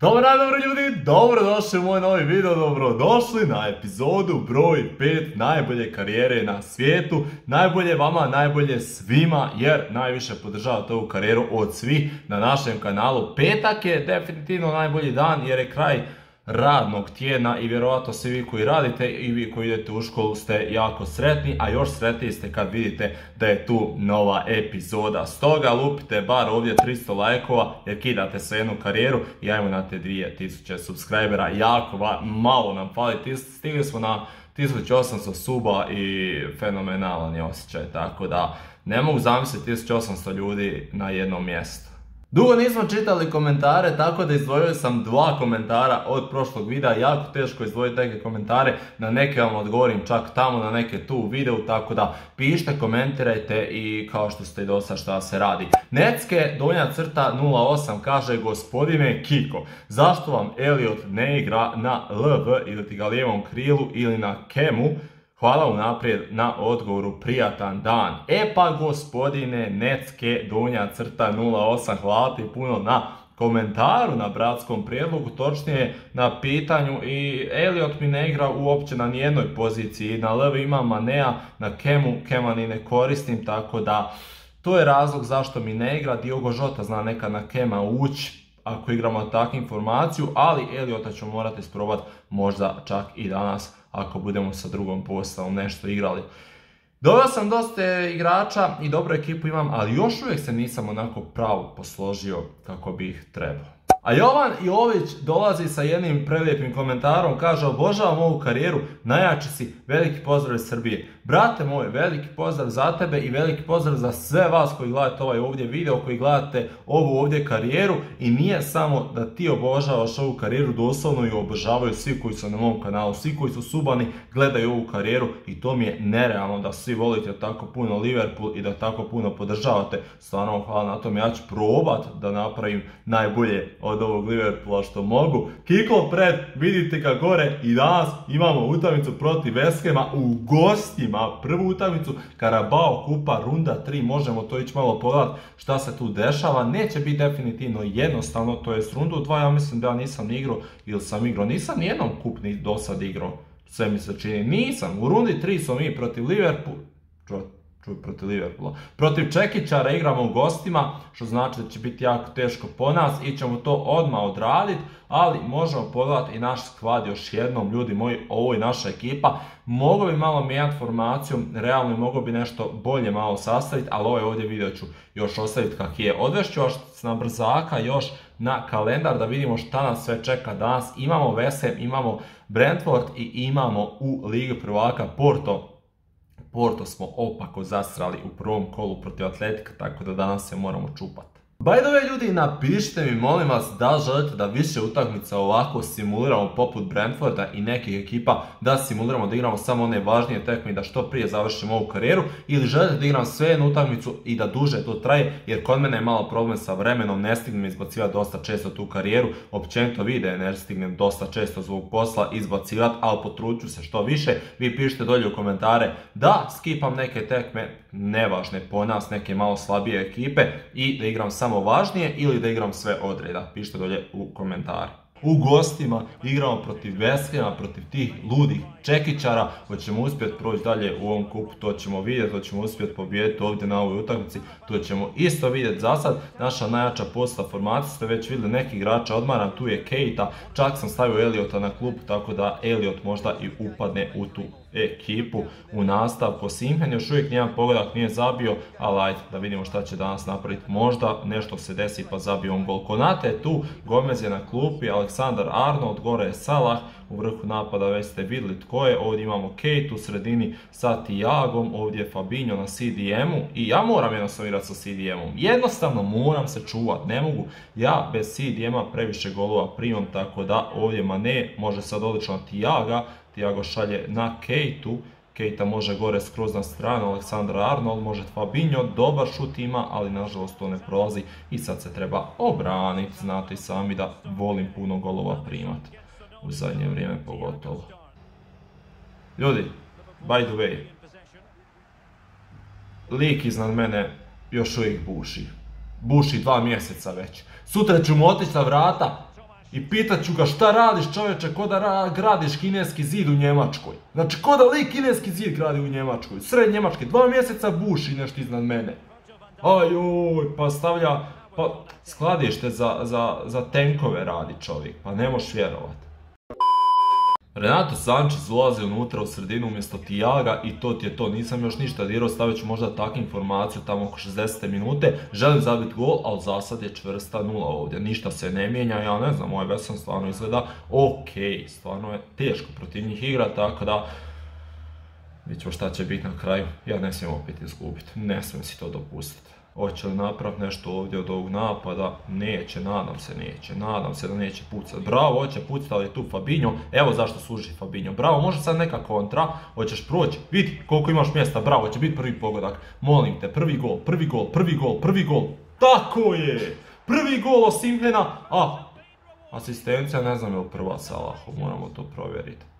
Dobar dan, dobro ljudi, dobrodošli u moj novi video, dobrodošli na epizodu broj 5 najbolje karijere na svijetu, najbolje vama, najbolje svima, jer najviše podržavate ovu karijeru od svih na našem kanalu. Petak je definitivno najbolji dan jer je kraj radnog tjedna i vjerojatno svi vi koji radite i vi koji idete u školu ste jako sretni, a još sretniji ste kad vidite da je tu nova epizoda. Stoga lupite bar ovdje 300 lajkova jer kidate se jednu karijeru i ajmo na te 2000 subscribera. Jako malo nam fali, stigli smo na 1800 suba i fenomenalan je osjećaj, tako da ne mogu zamisliti 1800 ljudi na jednom mjestu. Dugo nismo čitali komentare, tako da izdvojio sam dva komentara od prošlog videa. Jako teško izdvojiti neke komentare, na neke vam odgovorim čak tamo, na neke tu u videu, tako da pišite, komentirajte i kao što ste i dosta šta se radi. Necke, donja crta 08, kaže gospodine Kiko, zašto vam Elliot ne igra na LV ili ti ga lijevom krilu ili na Kemu? Hvala unaprijed na odgovoru, prijatan dan. E pa gospodine Necke, donja crta 08, hvala ti puno na komentaru na bratskom prijedlogu, točnije na pitanju i Elliot mi ne igra uopće na nijednoj poziciji, na levi imam Manea, na Kemu, Kema ni ne koristim, tako da to je razlog zašto mi ne igra, Diogo Žota zna neka na Kema ući, ako igramo takvu informaciju, ali Eliota ću morati sprobati možda čak i danas ako budemo sa drugom postavom nešto igrali. Doveo sam dosta igrača i dobru ekipu imam, ali još uvijek se nisam onako pravo posložio kako bih trebao. A Jovan Jović dolazi sa jednim prelijepim komentarom, kaže obožavam ovu karijeru, najjači si, veliki pozdrav iz Srbije. Brate moj, veliki pozdrav za tebe i veliki pozdrav za sve vas koji gledate ovaj ovdje video, koji gledate ovu ovdje karijeru i nije samo da ti obožavaš ovu karijeru, doslovno ju obožavaju svi koji su na mom kanalu, svi koji su subani gledaju ovu karijeru i to mi je nerealno da svi volite tako puno Liverpool i da tako puno podržavate. Stvarno hvala na tom, ja ću probat da napravim najbolje od ovog Liverpoola što mogu. Kiko pred, vidite ga gore i danas imamo utakmicu protiv Veskema u gostima. Prvu utakmicu Karabao Kupa runda 3, možemo to ići malo pogledat šta se tu dešava. Neće biti definitivno jednostavno, to je s rundu 2, ja mislim da ja nisam ni igrao ili sam igrao, nisam nijednom kup ni do sad igrao. Sve mi se čini, nisam. U rundi 3 smo mi protiv Liverpool, protiv Liverpoola. Protiv Čekićara igramo u gostima, što znači da će biti jako teško po nas i ćemo to odmah odraditi, ali možemo pogledati i naš skvad još jednom, ljudi moji, ovo je naša ekipa. Mogu bi malo mijenjati formaciju, realno mogu bi nešto bolje malo sastaviti, ali ovaj ovdje video ću još ostaviti kak je. Odvešću vas na brzaka još na kalendar da vidimo šta nas sve čeka danas. Imamo Vesem, imamo Brentford i imamo u Ligi prvaka Porto Porto smo opako zastrali u prvom kolu protiv Atletika, tako da danas se moramo čupati. By the way ljudi, napišite mi molim vas da želite da više utakmica ovako simuliramo poput Brentforda i nekih ekipa, da simuliramo da igramo samo one važnije tekme i da što prije završimo ovu karijeru ili želite da igram sve jednu utakmicu i da duže to traje jer kod mene je malo problem sa vremenom, ne stignem izbacivati dosta često tu karijeru, općenito vide ne stignem dosta često zvuk posla izbacivati, ali potruču se što više, vi pišite dolje u komentare da skipam neke tekme, nevažne po nas, neke malo slabije ekipe i da igram samo važnije ili da igram sve odreda. Pišite dolje u komentare. U gostima igramo protiv Veskema, protiv tih ludih Čekićara. Hoćemo uspjeti proći dalje u ovom kupu, to ćemo vidjeti, to ćemo uspjeti pobijediti ovdje na ovoj utakmici. To ćemo isto vidjeti za sad. Naša najjača posta formacija, ste već vidjeli neki igrača odmaran, tu je Keita. Čak sam stavio Eliota na klub, tako da Eliot možda i upadne u tu ekipu u nastavku. Simhen još uvijek nijedan pogodak nije zabio, ali ajde da vidimo šta će danas napraviti. Možda nešto se desi pa zabio on gol. Konate je tu, Gomez je na klupi, Aleksandar Arnold, gore je Salah, u vrhu napada već ste vidjeli tko je. Ovdje imamo Kate u sredini sa Tijagom, ovdje je Fabinho na CDM-u i ja moram jednostavno igrati sa CDM-om. Jednostavno moram se čuvat, ne mogu. Ja bez CDM-a previše golova primam, tako da ovdje Mane može sad odlično Tijaga, Tiago šalje na Kejtu, Kejta može gore skroz na stranu, Aleksandra Arnold može Fabinho, dobar šut ima, ali nažalost to ne prolazi i sad se treba obraniti, znate i sami da volim puno golova primati, u zadnje vrijeme pogotovo. Ljudi, by the way, lik iznad mene još uvijek buši. Buši dva mjeseca već. Sutra ću mu otići na vrata i pitat ću ga šta radiš čovječe, ko da gradiš kineski zid u Njemačkoj. Znači, ko da li kineski zid gradi u Njemačkoj, sred Njemačke, dva mjeseca buši nešto iznad mene. Ajoj, pa stavlja, pa skladište za, za, za tenkove radi čovjek, pa ne možeš vjerovat. Renato Sanchez ulazi unutra u sredinu umjesto Tijaga i to ti je to. Nisam još ništa dirao, stavit ću možda takvu informaciju tamo oko 60. minute. Želim zabiti gol, ali za sad je čvrsta nula ovdje. Ništa se ne mijenja, ja ne znam, ovaj Vesan stvarno izgleda ok. Stvarno je teško protiv njih igra, tako da... Vidjet šta će biti na kraju. Ja ne smijem opet izgubiti, ne smijem si to dopustiti. Hoće li napraviti nešto ovdje od ovog napada? Neće, nadam se neće. Nadam se da neće pucati. Bravo, hoće pucati, ali je tu Fabinho. Evo zašto služi Fabinho. Bravo, može sad neka kontra. Hoćeš proći. Vidi koliko imaš mjesta. Bravo, će biti prvi pogodak. Molim te, prvi gol, prvi gol, prvi gol, prvi gol. Tako je! Prvi gol Osimhena. A, asistencija ne znam je li prva Salahu. Moramo to provjeriti.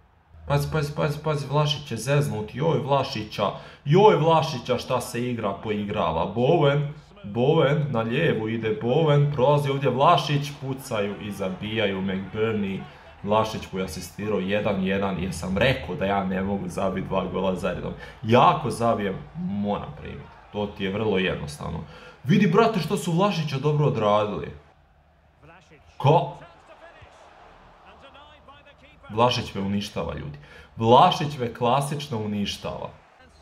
Pazi, pazi, pazi, pazi, Vlašić je zeznut, joj Vlašića, joj Vlašića šta se igra poigrava. Bowen, Bowen, na lijevu ide Bowen, prolazi ovdje Vlašić, pucaju i zabijaju McBurney. Vlašić koji je asistirao 1-1 jer sam rekao da ja ne mogu zabiti dva gola zaredom. Jako zabijem, moram primiti. To ti je vrlo jednostavno. Vidi brate što su Vlašića dobro odradili. Ko? Vlašić me uništava ljudi. Vlašić me klasično uništava.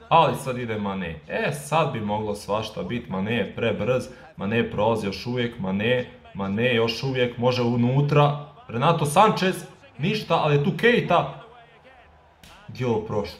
Ali sad ide Mane. E, sad bi moglo svašta biti. Mane je prebrz. Mane prolazi još uvijek. Mane, Mane još uvijek može unutra. Renato Sanchez. Ništa, ali je tu Keita. Gdje je ovo prošlo?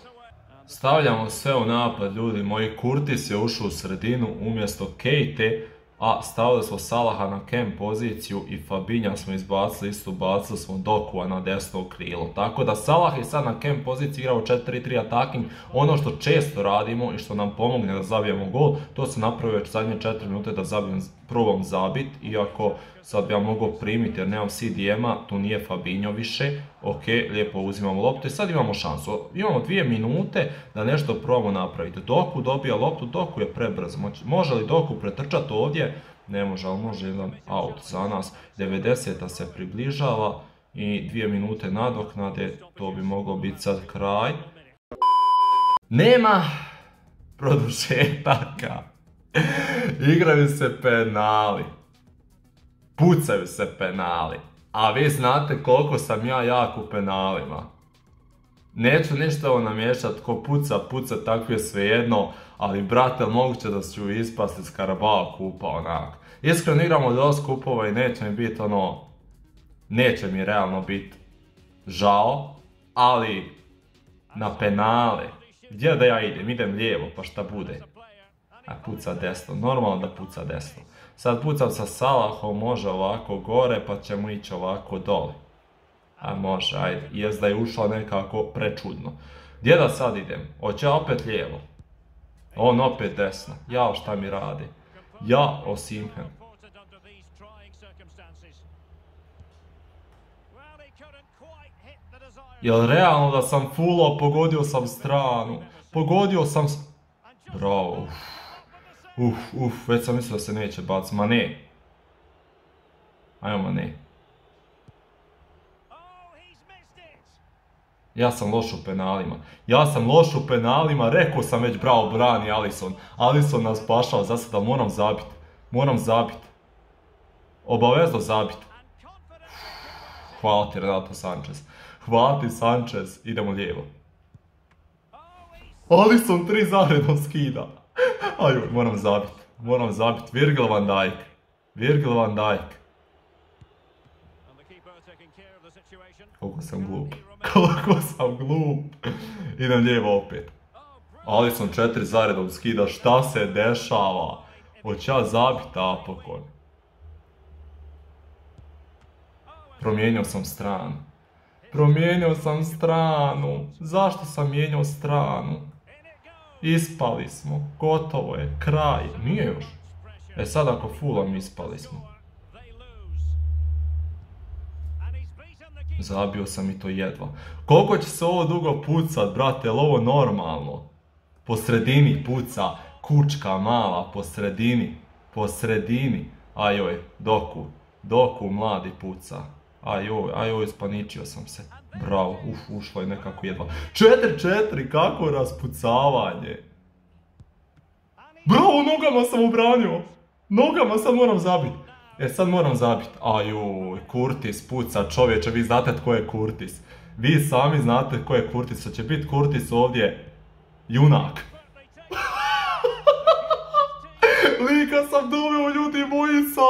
Stavljamo sve u napad ljudi. Moji Kurtis je ušao u sredinu umjesto Kejte a stavili smo Salaha na kem poziciju i Fabinja smo izbacili, isto bacili smo Dokua na desno krilo. Tako da Salah je sad na kem poziciji igrao 4-3-3 attacking, ono što često radimo i što nam pomogne da zabijemo gol, to se napravio već zadnje 4 minute da zabijem, probam zabit, iako sad bi ja mogao primiti jer nemam CDM-a, tu nije Fabinho više, ok, lijepo uzimamo loptu i sad imamo šansu. Imamo dvije minute da nešto probamo napraviti. Doku dobija loptu, Doku je prebrzo. Može li Doku pretrčati ovdje? Ne može, ali može jedan out za nas. 90 se približava i dvije minute nadoknade, to bi moglo biti sad kraj. Nema produžetaka. Igraju se penali. Pucaju se penali. A vi znate koliko sam ja jak u penalima. Neću ništa ovo namješat, ko puca, puca, tako je svejedno, ali brate, moguće da ću ispasti s Karabao kupa onak. Iskreno igramo dosta kupova i neće mi biti ono, neće mi realno biti žao, ali na penale, gdje da ja idem, idem lijevo pa šta bude. A puca desno, normalno da puca desno. Sad pucam sa Salahom, može ovako gore, pa ćemo ići ovako dole. A može, ajde. Jest da je ušla nekako prečudno. Gdje da sad idem? Hoće ja opet lijevo. On opet desno. Jao šta mi radi. Ja osimhem. Jel realno da sam fullo, pogodio sam stranu. Pogodio sam... Bravo. Uf, uf, već sam mislio da se neće baciti. Ma ne. Ajmo, ma ne. Ja sam loš u penalima. Ja sam loš u penalima, rekao sam već bravo brani Alison. Alison nas spašava, za sada moram zabiti. Moram zabiti. Obavezno zabiti. Hvala ti Renato Sanchez. Hvala ti Sanchez. Idemo lijevo. Alison tri zaredom skida. Ajoj, moram zabit. Moram zabit. Virgil van Dijk. Virgil van Dijk. Koliko sam glup. Koliko sam glup. Idem lijevo opet. Alisson četiri zaredom skida. Šta se dešava? Hoće ja zabit apokon. Promijenio sam stranu. Promijenio sam stranu. Zašto sam mijenjao stranu? Ispali smo, gotovo je, kraj, nije još. E sad ako fulam ispali smo. Zabio sam i to jedva. Koliko će se ovo dugo pucat, brate, je ovo normalno? Po sredini puca, kučka mala, po sredini, po sredini. Ajoj, doku, doku mladi puca. Ajoj, ajoj, spaničio sam se. Bravo, uf, ušlo je nekako jedva. 4-4, kako raspucavanje. Bravo, nogama sam obranio. Nogama sad moram zabiti. E sad moram zabiti. Ajoj, Kurtis puca čovječe, vi znate tko je Kurtis. Vi sami znate tko je Kurtis, će biti Kurtis ovdje junak. Lika sam dobio ljudi moji sa...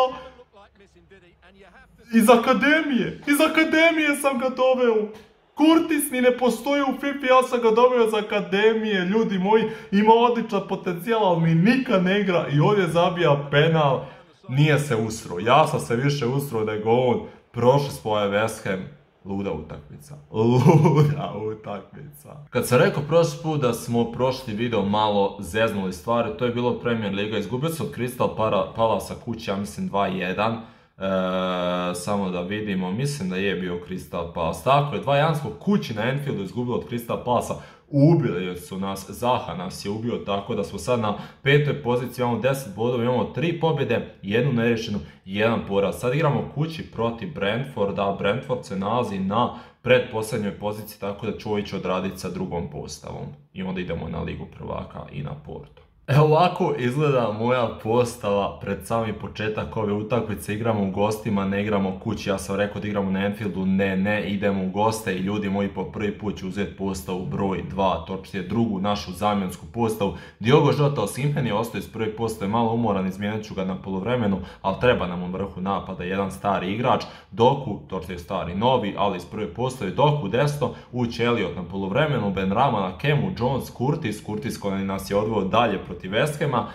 Iz akademije, iz akademije sam ga doveo. Kurtis ni ne postoji u FIFA, ja sam ga dobio iz akademije, ljudi moji, ima odličan potencijal, ali mi nikad ne igra i ovdje zabija penal, nije se usro. Ja sam se više usro nego on, prošli svoje West Ham, luda utakmica. Luda utakmica. Kad sam rekao prošli put da smo prošli video malo zeznuli stvari, to je bilo Premier Liga. Izgubio sam od Crystal Palace kući, ja mislim 2-1. E, samo da vidimo, mislim da je bio Crystal Palace. Tako je, 2-1 smo kući na Enfieldu izgubili od Crystal Palace. Ubili su nas, Zaha nas je ubio, tako da smo sad na petoj poziciji, imamo 10 bodova, imamo 3 pobjede, jednu nerešenu jedan poraz. Sad igramo kući protiv Brentforda, Brentford se nalazi na predposljednjoj poziciji, tako da ići odraditi sa drugom postavom. I onda idemo na Ligu prvaka i na Porto. Evo ovako izgleda moja postava pred sami početak ove utakmice. Igramo u gostima, ne igramo kući. Ja sam rekao da igramo na Enfieldu. Ne, ne, idemo u goste i ljudi moji po prvi put ću uzeti postavu broj 2, točnije drugu našu zamjensku postavu. Diogo Žota Osimhen je ostao iz prve postave malo umoran, izmijenit ću ga na polovremenu, ali treba nam u vrhu napada jedan stari igrač. Doku, točnije stari novi, ali iz prve postave Doku desno, ući Elliot na polovremenu, Ben Rama Kemu, Jones, Kurtis, Kurtis koji nas je odveo dalje protiv West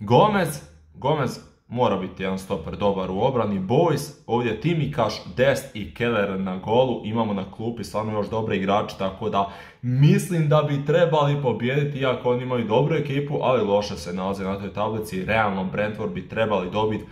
Gomez, Gomez mora biti jedan stoper dobar u obrani. Boys, ovdje Timikaš, Dest i Keller na golu. Imamo na klupi stvarno još dobre igrače, tako da mislim da bi trebali pobijediti, iako oni imaju dobru ekipu, ali loše se nalaze na toj tablici. Realno Brentford bi trebali dobiti,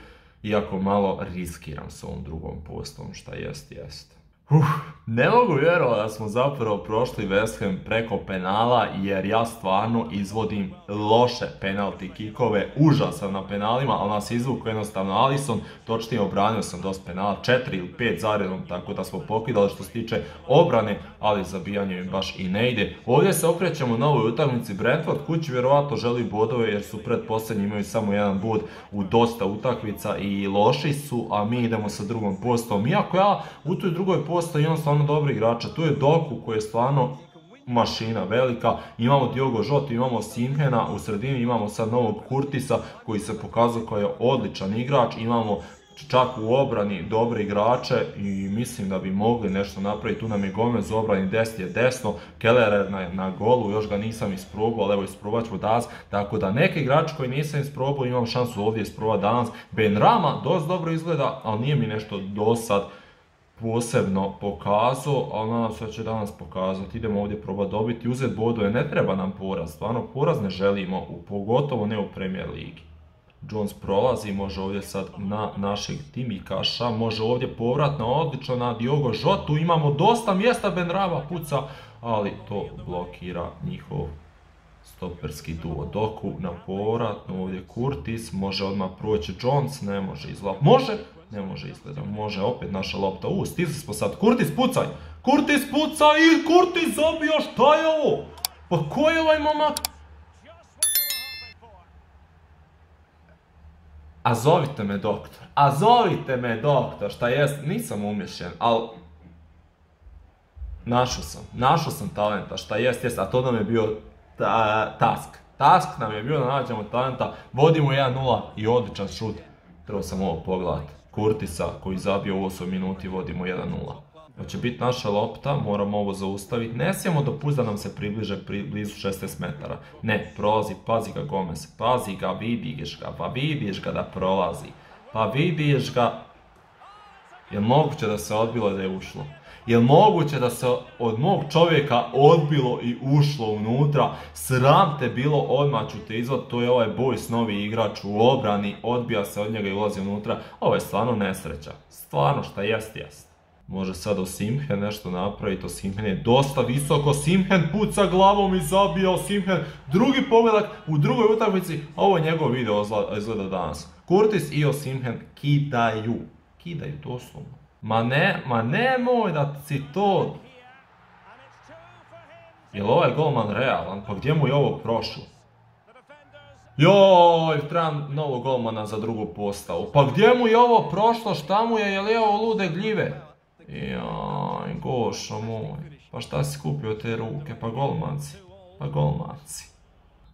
iako malo riskiram s ovom drugom postom, šta jest, jest. Uf, ne mogu vjerovati da smo zapravo prošli West Ham preko penala jer ja stvarno izvodim loše penalti kikove, užasan na penalima, ali nas izvuku jednostavno Alison, točnije obranio sam dosta penala, 4 ili 5 zaredom, tako da smo pokidali što se tiče obrane, ali zabijanje im baš i ne ide. Ovdje se okrećemo na ovoj utakmici Brentford, kući vjerovatno želi bodove jer su pred posljednji imaju samo jedan bod u dosta utakmica i loši su, a mi idemo sa drugom postom. Iako ja u toj drugoj postoji imam stvarno dobri igrača. Tu je Doku koji je stvarno mašina velika. Imamo Diogo Žota, imamo Simhena, u sredini imamo sad novog Kurtisa koji se pokazao kao je odličan igrač. Imamo čak u obrani dobre igrače i mislim da bi mogli nešto napraviti. Tu nam je Gomez u obrani, desni je desno, Keller na, na golu, još ga nisam isprobao, ali evo isprobat ću danas. Tako da neki igrač koji nisam isprobao imam šansu ovdje isprobati danas. Ben Rama dosta dobro izgleda, ali nije mi nešto do sad posebno pokazao, ali nadam se da će danas pokazati. Idemo ovdje probati dobiti, uzeti bodove, ne treba nam poraz, stvarno poraz ne želimo, pogotovo ne u Premier Ligi. Jones prolazi, može ovdje sad na našeg Timikaša, može ovdje povratno, odlično na Diogo Žotu, imamo dosta mjesta, Benrava puca, ali to blokira njihov stoperski duo. Doku na povratno, ovdje Kurtis, može odmah proći Jones, ne može izlap. Može, ne može izgleda, može opet naša lopta. U, stisli smo sad. Kurtis, pucaj! Kurtis, pucaj! I Kurtis zabio, šta je ovo? Pa ko je ovaj momak? A zovite me doktor. A zovite me doktor, šta jest, nisam umješen, ali... Našao sam, našao sam talenta, šta jest, jest, a to nam je bio task. Task nam je bio da nađemo talenta, vodimo 1-0 i odličan šut. Trebao sam ovo pogledati. Kurtisa koji zabio u 8 minuti vodimo 1-0. Hoće biti naša lopta, moramo ovo zaustaviti. Ne smijemo dopustiti da nam se približe blizu 16 metara. Ne, prolazi, pazi ga Gomez, pazi ga, vidiš ga, pa vidiš ga da prolazi. Pa vidiš ga. Je moguće da se odbilo da je ušlo? Je moguće da se od mog čovjeka odbilo i ušlo unutra? Sram te bilo, odmah ću te izvod, to je ovaj Boys novi igrač u obrani, odbija se od njega i ulazi unutra. Ovo je stvarno nesreća. Stvarno šta jest, jest. Može sad Osimhen nešto napraviti, Osimhen je dosta visoko, Osimhen puca glavom i zabija Osimhen. Drugi pogledak u drugoj utakmici, ovo je njegov video izgleda danas. Kurtis i Osimhen kidaju, kidaju doslovno. Ma ne, ma nemoj da si to... Jel ovaj golman realan? Pa gdje mu je ovo prošlo? Joj, trebam novog golmana za drugu postavu. Pa gdje mu je ovo prošlo? Šta mu je? Je li ovo lude gljive? Joj, gošo moj. Pa šta si kupio te ruke? Pa golmanci. Pa golmanci.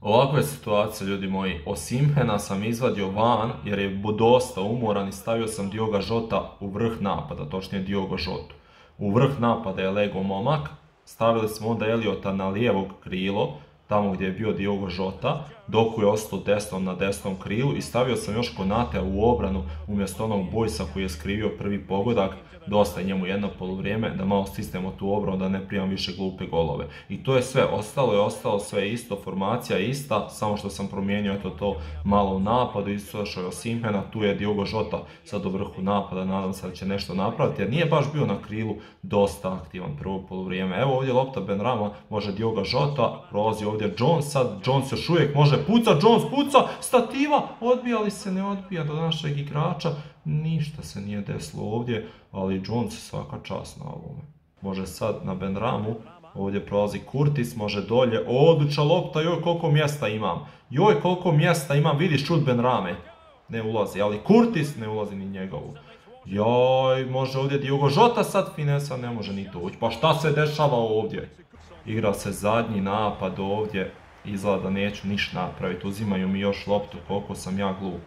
Ovakva je situacija, ljudi moji. Osimhena sam izvadio van jer je dosta umoran i stavio sam Dioga Žota u vrh napada, točnije Diogo Žotu. U vrh napada je lego momak. Stavili smo onda Eliota na lijevog krilo, tamo gdje je bio Diogo Žota, dok je ostao desnom na desnom krilu i stavio sam još Konate u obranu umjesto onog Bojsa koji je skrivio prvi pogodak dosta je njemu jedno poluvrijeme, da malo stisnemo tu obranu, da ne primam više glupe golove. I to je sve, ostalo je ostalo sve isto, formacija je ista, samo što sam promijenio eto to malo u napadu, isto što je Simhena, tu je Diogo Žota sad u vrhu napada, nadam se da će nešto napraviti, jer nije baš bio na krilu dosta aktivan prvo poluvrijeme. Evo ovdje lopta Ben Rama, može Diogo Žota, prolazi ovdje Jones, sad Jones još uvijek može puca, Jones puca, stativa, odbija li se, ne odbija do našeg igrača, ništa se nije desilo ovdje, ali Jones svaka čast na ovome. Može sad na Benramu, ovdje prolazi Kurtis, može dolje, odlična lopta, joj koliko mjesta imam, joj koliko mjesta imam, vidiš čut Benrame, ne ulazi, ali Kurtis ne ulazi ni njegovu. Joj, može ovdje Diogo Žota sad finesa, ne može ni to pa šta se dešava ovdje? Igra se zadnji napad ovdje, izgleda da neću ništa napraviti, uzimaju mi još loptu, koliko sam ja glup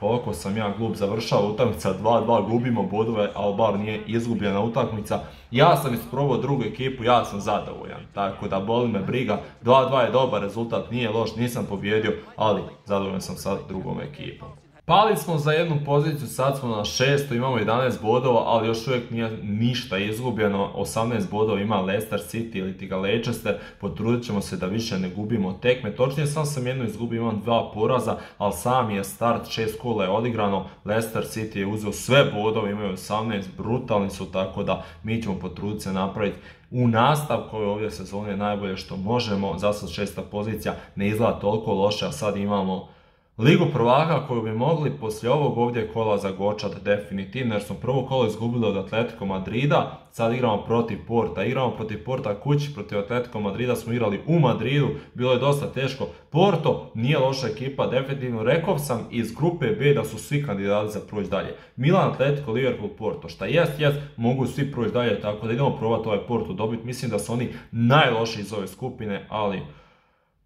koliko sam ja glup završao utakmica 2-2, gubimo bodove, ali bar nije izgubljena utakmica. Ja sam isprobao drugu ekipu, ja sam zadovoljan, tako da boli me briga. 2-2 je dobar rezultat, nije loš, nisam pobjedio, ali zadovoljan sam sa drugom ekipom. Pali smo za jednu poziciju, sad smo na šestu, imamo 11 bodova, ali još uvijek nije ništa izgubljeno. 18 bodova ima Leicester City ili ti ga Leicester, potrudit ćemo se da više ne gubimo tekme. Točnije sam sam jedno izgubio, imam dva poraza, ali sam je start, šest kola je odigrano. Leicester City je uzeo sve bodove, imaju 18, brutalni su, tako da mi ćemo potruditi se napraviti u nastavku ove ovdje sezone najbolje što možemo. Za sad šesta pozicija ne izgleda toliko loše, a sad imamo Ligu prvaka koju bi mogli poslije ovog ovdje kola zagočat definitivno jer smo prvo kolo izgubili od Atletico Madrida, sad igramo protiv Porta, igramo protiv Porta kući, protiv Atletico Madrida smo igrali u Madridu, bilo je dosta teško. Porto nije loša ekipa, definitivno rekao sam iz grupe B da su svi kandidati za proći dalje. Milan, Atletico, Liverpool, Porto, šta jest, jest, mogu svi proći dalje, tako da idemo probati ovaj Porto dobiti, mislim da su oni najlošiji iz ove skupine, ali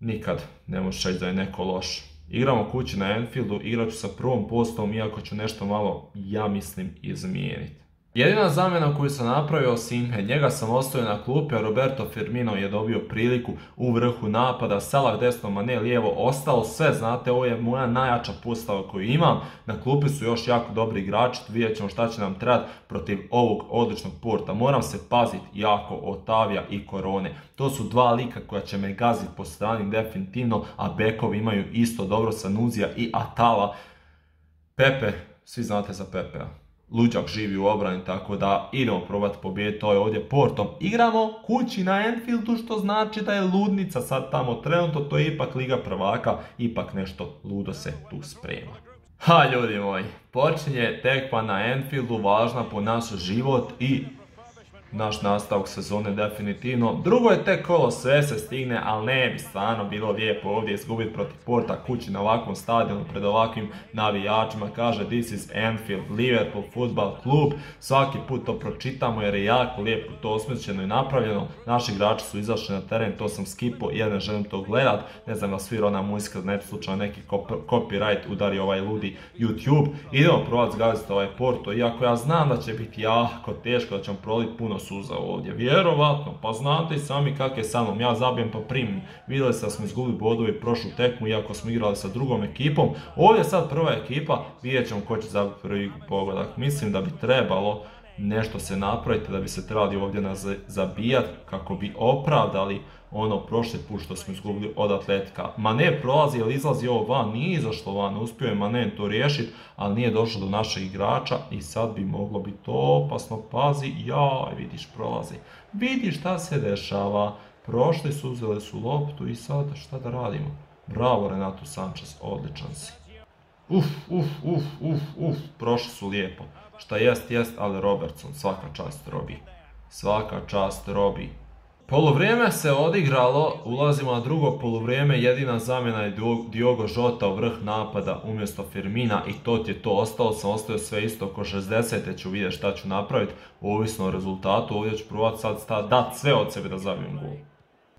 nikad ne možeš reći da je neko loš. Igramo kući na Enfieldu, igrat ću sa prvom postom, iako ću nešto malo, ja mislim, izmijeniti. Jedina zamjena koju sam napravio Simhe, njega sam ostavio na klupi, a Roberto Firmino je dobio priliku u vrhu napada, Salah desno, a ne lijevo, ostalo sve, znate, ovo je moja najjača postava koju imam, na klupi su još jako dobri igrači, vidjet ćemo šta će nam trebati protiv ovog odličnog porta, moram se paziti jako Otavija i Korone, to su dva lika koja će me gaziti po strani definitivno, a bekovi imaju isto dobro Sanuzija i Atala, Pepe, svi znate za Pepea luđak živi u obrani, tako da idemo probati pobijediti, to je ovdje Portom. Igramo kući na Enfieldu, što znači da je ludnica sad tamo trenutno, to je ipak Liga prvaka, ipak nešto ludo se tu sprema. Ha ljudi moji, počinje tekma na Enfieldu, važna po naš život i naš nastavak sezone definitivno. Drugo je tek kolo, sve se stigne, ali ne bi stvarno bilo lijepo ovdje izgubiti protiv Porta kući na ovakvom stadionu pred ovakvim navijačima. Kaže this is Anfield, Liverpool Football Club. Svaki put to pročitamo jer je jako lijepo to osmišljeno i napravljeno. Naši igrači su izašli na teren, to sam skipo i ja ne želim to gledat. Ne znam da svi ona muzika, ne slučajno neki copyright udari ovaj ludi YouTube. Idemo probati zgaziti ovaj Porto, iako ja znam da će biti jako teško, da ćemo proliti puno suza ovdje. Vjerovatno, pa znate i sami kak je sa mnom, ja zabijem pa primim. Vidjeli ste smo izgubili bodove prošlu tekmu, iako smo igrali sa drugom ekipom. Ovdje sad prva ekipa, vidjet ćemo ko će zabiti prvi pogodak. Mislim da bi trebalo nešto se napraviti, da bi se trebali ovdje zabijati kako bi opravdali ono prošli put što smo izgubili od atletika. Mane prolazi ili izlazi ovo van, nije izašlo van, uspio je Mane to riješiti, ali nije došlo do našeg igrača i sad bi moglo biti opasno, pazi, jaj, vidiš prolazi. Vidi šta se dešava, prošli su, uzeli su loptu i sad šta da radimo? Bravo Renato Sanchez, odličan si. Uf, uf, uf, uf, uf, prošli su lijepo. Šta jest, jest, ali Robertson, svaka čast Robi. Svaka čast Robi. Polovrijeme se odigralo, ulazimo na drugo polovrijeme, jedina zamjena je Diogo Žota u vrh napada umjesto Firmina i to ti je to, ostalo sam ostavio sve isto oko 60. ću vidjeti šta ću napraviti, ovisno o rezultatu, ovdje ću provati sad dat sve od sebe da zabijem gol.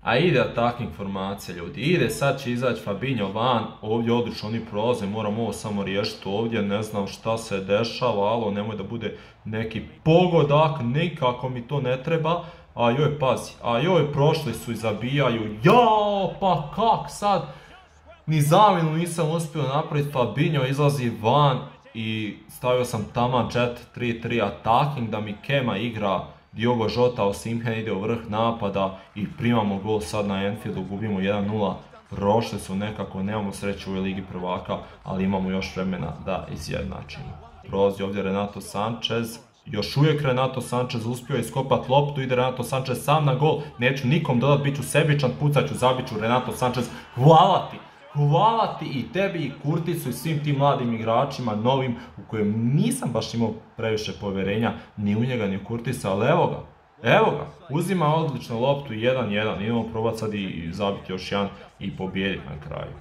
A ide attacking formacija ljudi, ide sad će izaći Fabinho van, ovdje odlično oni prolaze, moram ovo samo riješiti ovdje, ne znam šta se dešava, alo nemoj da bude neki pogodak, nikako mi to ne treba, a joj pazi, a joj prošli su i zabijaju, jao pa kak sad, ni zamjenu nisam uspio napraviti, Fabinho izlazi van i stavio sam taman 4-3-3 attacking da mi Kema igra Diogo Žota, Osimhen ide u vrh napada i primamo gol sad na Enfieldu, gubimo 1-0. Prošli su nekako, nemamo sreću u Ligi prvaka, ali imamo još vremena da izjednačimo. Prolazi ovdje Renato Sanchez, još uvijek Renato Sanchez uspio iskopat loptu, ide Renato Sanchez sam na gol, neću nikom dodat, bit ću sebičan, pucat ću, zabit ću Renato Sanchez, hvala ti! Hvala ti i tebi i Kurticu i svim tim mladim igračima, novim, u kojem nisam baš imao previše povjerenja ni u njega ni u Kurtisa, ali evo ga, evo ga, uzima odlično loptu 1-1, idemo probati sad i zabiti još jedan i pobijediti na kraju.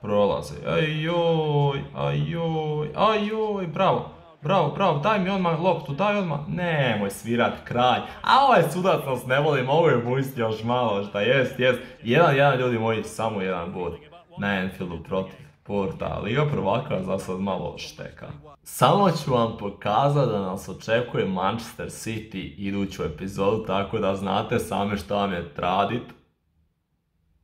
Prolaze, ajoj, ajoj, ajoj, bravo. Bravo, bravo, daj mi odmah loptu, daj odmah. Nemoj svirat kraj. A ovaj sudac nas ne volim, ovo je pusti još malo, šta jest, jest. Jedan, jedan ljudi moji, samo jedan bod. Na Enfieldu protiv Porta. Liga prvaka za sad malo šteka. Samo ću vam pokazati da nas očekuje Manchester City iduću epizodu, tako da znate same što vam je tradit.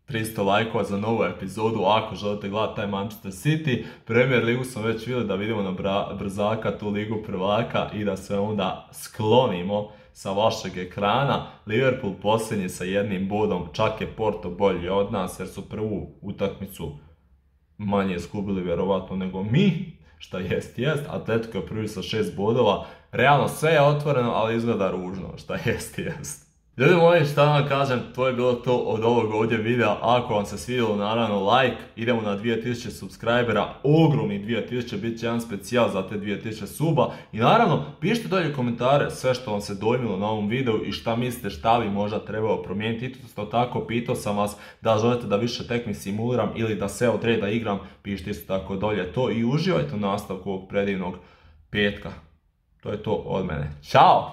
300 lajkova za novu epizodu ako želite gledati taj Manchester City. Premier ligu smo već vidjeli da vidimo na brzaka tu ligu prvaka i da sve onda sklonimo sa vašeg ekrana. Liverpool posljednji sa jednim bodom, čak je Porto bolji od nas jer su prvu utakmicu manje izgubili vjerovatno nego mi. Šta jest, jest. Atletico je prvi sa šest bodova. Realno sve je otvoreno, ali izgleda ružno. Šta jest, jest. Ljudi moji, šta vam kažem, to je bilo to od ovog ovdje videa. Ako vam se svidjelo, naravno like. Idemo na 2000 subscribera, ogromni 2000, bit će jedan specijal za te 2000 suba. I naravno, pišite dolje komentare sve što vam se dojmilo na ovom videu i šta mislite šta bi možda trebao promijeniti. Isto tako, pitao sam vas da želite da više tekmi simuliram ili da se od reda igram. Pišite isto tako dolje to i uživajte u nastavku ovog predivnog petka. To je to od mene. Ćao!